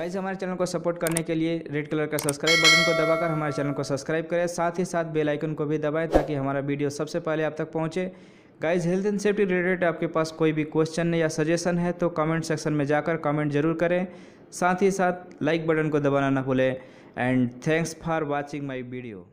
Guys हमारे channel को support करने के लिए रेड कलर का सब्सक्राइब बटन को दबाकर हमारे चैनल को सब्सक्राइब करें। साथ ही साथ बेल आइकन को भी दबाएँ ताकि हमारा वीडियो सबसे पहले आप तक पहुँचे। Guys health and safety related आपके पास कोई भी क्वेश्चन या सजेशन है तो कमेंट सेक्शन में जाकर कमेंट ज़रूर करें। साथ ही साथ लाइक बटन को दबाना ना भूलें। And thanks for watching my video